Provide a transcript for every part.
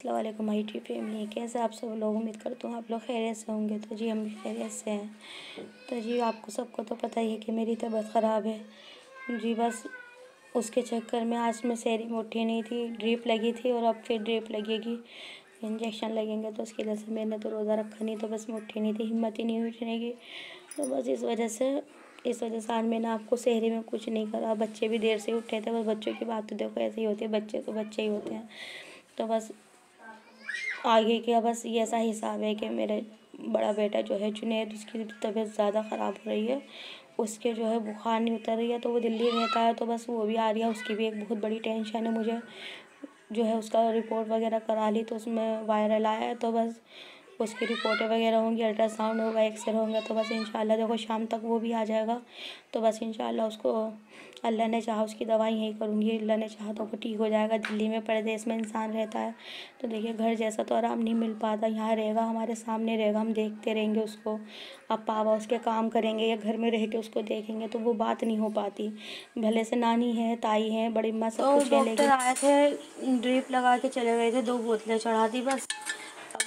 अल्लाम माई T family कैसे आप सब लोग? उम्मीद करता हूँ आप लोग खैरियत से होंगे। तो जी, हम भी खैरियत से हैं। तो जी, आपको सबको तो पता ही है कि मेरी तबीयत ख़राब है। जी, बस उसके चक्कर में आज मैं में उठी नहीं थी, ड्रिप लगी थी और अब फिर ड्रिप लगेगी, इंजेक्शन लगेंगे तो उसकी वजह से मैंने तो रोज़ा रखा नहीं तो बस मैं उठी नहीं थी, हिम्मत ही नहीं उठने की। तो बस इस वजह से, इस वजह से आज मैंने आपको शहरी में कुछ नहीं करा। बच्चे भी देर से उठे थे, बस बच्चों की बात तो देखो, ऐसे ही होती है, बच्चे तो बच्चे ही होते हैं। तो बस आगे का बस ये ऐसा हिसाब है कि मेरे बड़ा बेटा जो है जुनेद उसकी तबीयत ज़्यादा ख़राब हो रही है। उसके जो है बुखार नहीं उतर रही है तो वो दिल्ली रहता है तो बस वो भी आ रही है। उसकी भी एक बहुत बड़ी टेंशन है, मुझे जो है उसका रिपोर्ट वगैरह करा ली तो उसमें वायरल आया है तो बस उसकी रिपोर्टें वगैरह होंगी अल्ट्रासाउंड होगा एक्सरे होंगे तो बस इंशाल्लाह देखो शाम तक वो भी आ जाएगा। तो बस इंशाल्लाह उसको अल्लाह ने चाहा उसकी दवाई यहीं करूँगी। अल्लाह ने चाहा तो वो ठीक हो जाएगा दिल्ली में परदेश में इंसान रहता है। तो देखिए घर जैसा तो आराम नहीं मिल पाता यहाँ रहेगा हमारे सामने रहेगा हम देखते रहेंगे उसको। अब पापा उसके काम करेंगे या घर में रह के उसको देखेंगे तो वो बात नहीं हो पाती। भले से नानी है ताई है बड़ी माँ सब तो आए थे ड्रिप लगा के चले गए थे दो बोतलें चढ़ा दी बस।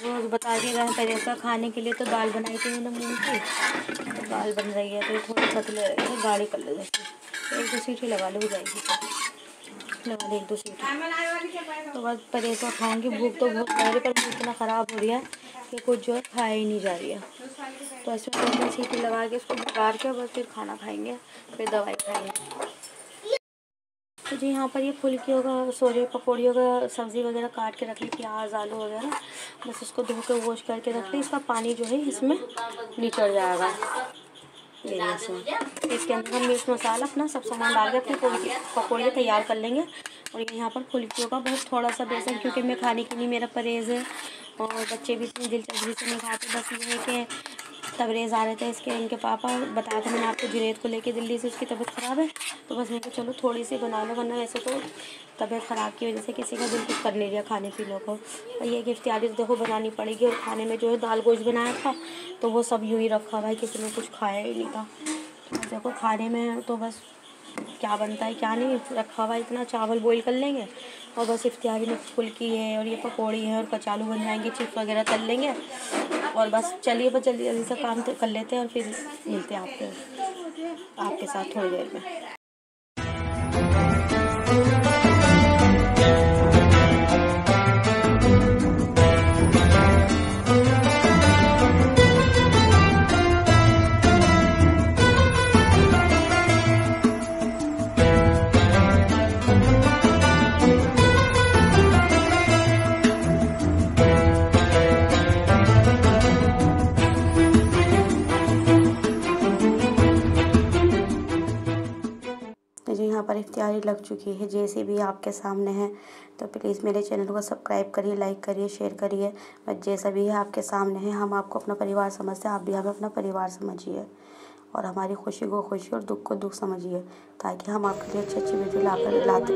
वो बता दिया गया पहले इसका खाने के लिए तो दाल बनाई थी मैंने मूँग की। तो दाल बन रही है तो थोड़ी पतले रही है गाड़ी कर ले देखिए एक दो सीटी लगा लो जाएगी। लगा ले एक दो सीटी। तो बस पहले तो खाऊँगी। भूख तो बहुत लग रही पर भूख इतना ख़राब हो रही है कि कुछ जो है खाया ही नहीं जा रही है। तो इसमें दो सीटी लगा के इसको पकार के बस फिर खाना खाएँगे, फिर दवाई खाएँगे। तो जी यहाँ पर ये फुल्कियों का, सोरे पकौड़ियों का सब्ज़ी वगैरह काट के रख ली, प्याज, आलू वगैरह। बस इसको धो के वॉश करके रख ली। इसका पानी जो है इसमें निचड़ जाएगा। इसके अंदर हम मिर्च मसाला अपना सब सामान डाल के अपनी पकौड़ियाँ तैयार कर लेंगे। और यहाँ पर फुल्कियों का बहुत थोड़ा सा बेसन, क्योंकि मैं खाने के लिए मेरा परहेज़ है। और बच्चे भी इतनी दिलचस्पी से नहीं खाते बस ये है कि तबरेज़ आ रहे थे इसके इनके पापा बताया था मैंने आपको जुनेद को लेके दिल्ली से उसकी तबीयत ख़राब है तो बस मैंने चलो थोड़ी सी बना लो, वरना ऐसे तो तबीयत ख़राब की वजह से किसी का दिल कुछ कर नहीं लिया खाने पीने को। और ये इफ्तारी तो देखो बनानी पड़ेगी और खाने में जो है दाल गोश्त बनाया था तो वो सब यूँ ही रखा है किसी ने कुछ खाया ही नहीं था। तो देखो खाने में तो बस क्या बनता है, क्या नहीं, रखा हुआ इतना, चावल बॉईल कर लेंगे और बस इफ्तारी में फुल्की है और ये पकौड़ी है और कचालू बन जाएँगे, चिप्स वगैरह तल लेंगे। और बस चलिए, बस जल्दी जल्दी से काम कर लेते हैं और फिर मिलते हैं आपके आपके साथ थोड़ी देर में। यहाँ लग चुकी है, जैसे भी आपके सामने है। तो प्लीज़ मेरे चैनल को सब्सक्राइब करिए लाइक करिए शेयर करिए। बस जैसा भी है आपके सामने है, हम आपको अपना परिवार समझते हैं, आप भी हमें अपना परिवार समझिए। और हमारी खुशी को खुशी और दुख को दुख समझिए, ताकि हम आपके लिए अच्छी अच्छी वीडियो ला कर लाते